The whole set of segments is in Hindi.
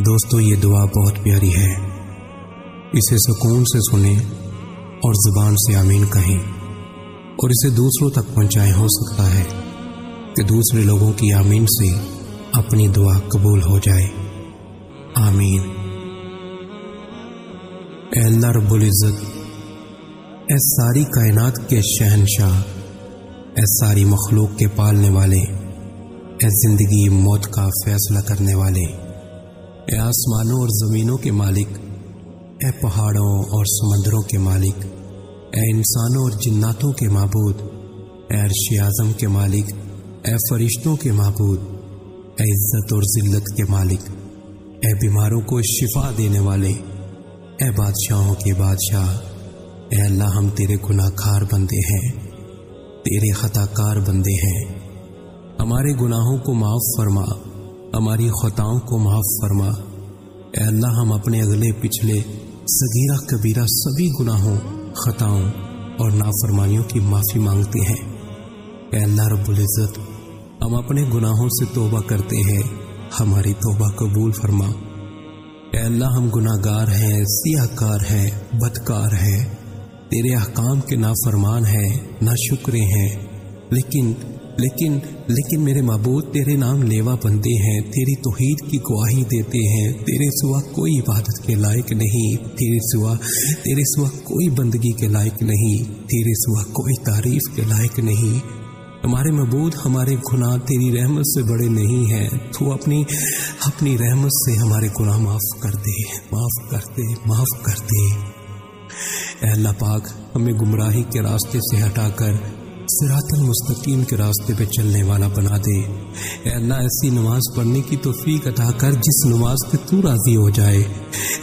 दोस्तों, ये दुआ बहुत प्यारी है। इसे सुकून से सुने और ज़ुबान से आमीन कहें। और इसे दूसरों तक पहुँचाए, हो सकता है कि दूसरे लोगों की आमीन से अपनी दुआ कबूल हो जाए। आमीन। अल्लाह रब्बुल इज़्ज़त, ए सारी कायनात के शहनशाह, ए सारी मखलूक के पालने वाले, ए ज़िंदगी मौत का फैसला करने वाले ए आसमानों और ज़मीनों के मालिक, ए पहाड़ों और समंदरों के मालिक, ए इंसानों और जिन्नातों के माबूद, ए अरश आज़म के मालिक, ए फरिश्तों के माबूद, ए इज़्ज़त और ज़िल्लत के मालिक, ए बीमारों को शिफा देने वाले, ए बादशाहों के बादशाह, ए अल्लाह हम तेरे गुनाहगार बंदे हैं, तेरे खताकार बंदे हैं। हमारे गुनाहों को माफ़ फरमा। हमारी खताओं को माफ़ फरमा। ए अल्लाह, हम अपने अगले, पिछले, सगीरा, कबीरा सभी गुनाहों, खताओं और नाफरमानियों की माफ़ी मांगते हैं। ए अल्लाह, रब्बुल इज़्ज़त, हम अपने गुनाहों से तोबा करते हैं। हमारी तोबा कबूल फरमा। ए अल्लाह, हम गुनाहगार हैं सियाकार हैं, बदकार हैं। तेरे अहकाम के नाफरमान हैं ना शुक्रे हैं। लेकिन लेकिन लेकिन मेरे मबूद, तेरे नाम लेवा बंदे हैं, तेरी तोहीद की गवाही देते हैं, तेरे सिवा कोई इबादत के लायक नहीं, तेरे सिवा तेरे सिवा कोई बंदगी के लायक नहीं, तेरे सिवा कोई तारीफ़ के लायक नहीं। हमारे मबूद हमारे गुनाह तेरी रहमत से बड़े नहीं हैं, तू अपनी अपनी रहमत से हमारे गुनाह माफ़ कर दे, माफ़ कर दे, माफ़ कर दे। अल्लाह पाक, हमें गुमराही के रास्ते से हटाकर सिरातल मुस्तकीम के रास्ते पे चलने वाला बना दे। अल्लाह, ऐसी नमाज़ पढ़ने की तोफीक अता कर जिस नमाज़ पे तू राज़ी हो जाए।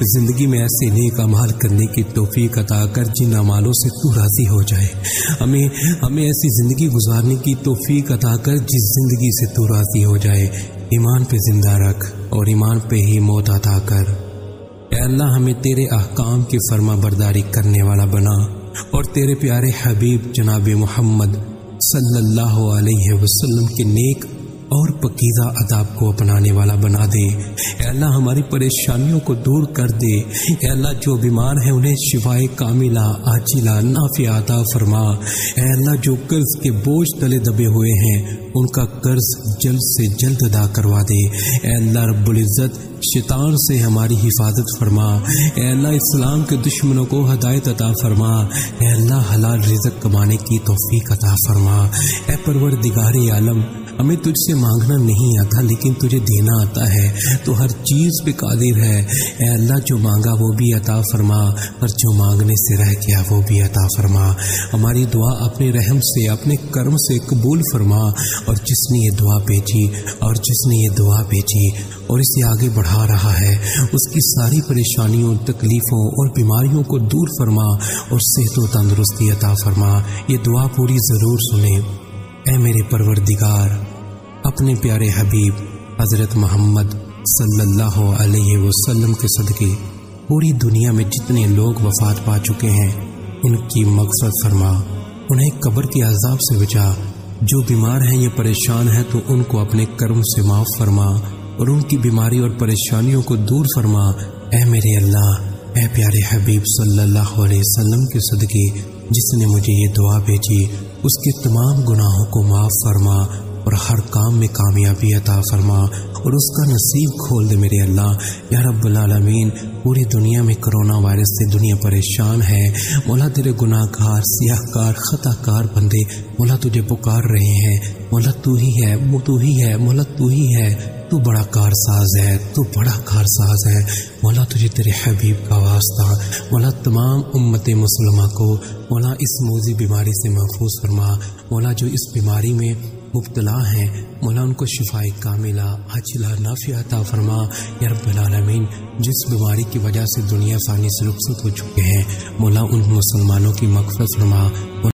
ज़िंदगी में ऐसे नेक अमाल करने की तोफीक अता कर जिन अमालों से तू राज़ी हो जाए। हमें हमें ऐसी ज़िंदगी गुजारने की तोफीक अता कर जिस ज़िंदगी से तू राज़ी हो जाए। ईमान पे ज़िंदा रख और ईमान पे ही मौत अता कर। अल्लाह, हमें तेरे अहकाम की फर्मा बरदारी करने वाला बना। और तेरे प्यारे हबीब जनाब मोहम्मद सल्लल्लाहु अलैहि वसल्लम के नेक और पकीज़ा अदाब को अपनाने वाला बना दे। अल्लाह हमारी परेशानियों को दूर कर दे। अल्लाह जो बीमार है उन्हें शिवाय कामिला, आजिला, नाफिया अता फरमा। अल्लाह जो कर्ज के बोझ तले दबे हुए हैं, उनका कर्ज जल्द से जल्द अदा करवा दे। अल्लाह रब्बुल इज़्ज़त शैतान से हमारी हिफाजत फरमा। अल्लाह इस्लाम के दुश्मनों को हदायत अता फरमा। अल्लाह हलाल रिजक कमाने की तोफीक अता फरमा। ए परवर दिगारे आलम हमें तुझसे मांगना नहीं आता, लेकिन तुझे देना आता है। तो हर चीज़ पे कादिर है। ए अल्लाह, जो मांगा वो भी अता फरमा, पर जो मांगने से रह गया वो भी अता फरमा। हमारी दुआ अपने रहम से, अपने कर्म से कबूल फरमा, और जिसने ये दुआ भेजी, और जिसने ये दुआ भेजी, और इसे आगे बढ़ा रहा है, उसकी सारी परेशानियों, तकलीफों और बीमारियों को दूर फरमा, और सेहत व तंदुरुस्ती अता फरमा। ये दुआ पूरी ज़रूर सुने। ए मेरे परवरदिगार। अपने प्यारे हबीब, हज़रत मोहम्मद सल्लल्लाहु अलैहि वसल्लम के सदके पूरी दुनिया में जितने लोग वफात पा चुके हैं उनकी मकसद फरमा, उन्हें कब्र के अजाब से बचा। जो बीमार हैं या परेशान हैं तो उनको अपने कर्म से माफ़ फरमा और उनकी बीमारी और परेशानियों को दूर फरमा। ए मेरे अल्लाह ए प्यारे हबीब सल्लल्लाहु अलैहि वसल्लम के सदके, जिसने मुझे ये दुआ भेजी, उसके तमाम गुनाहों को माफ़ फरमा। और हर काम में कामयाबी अता फरमा और उसका नसीब खोल दे मेरे अल्लाह। या रब्बुल आलमीन, पूरी दुनिया में कोरोना वायरस से दुनिया परेशान है। मौला तेरे गुनाहगार, सियाहकार, खताकार बंदे, मौला तुझे पुकार रहे हैं। मौला तू ही है वो तू ही है, मौला तू ही है। तू बड़ा कारसाज है, तू बड़ा कारसाज है। मौला तुझे तेरे हबीब का वास्ता, मौला तमाम उम्मत मुसलमा को, मौला इस मोजी बीमारी से महफूज फरमा। मौला जो इस बीमारी में मुबतला हैं। मौला उनको शिफाई कामिला अचिला नाफियाता फरमा यरबालमीन जिस बीमारी की वजह से दुनिया फानी से रुखसत हो चुके हैं, मौला उन मुसलमानों की मकफत फरमा।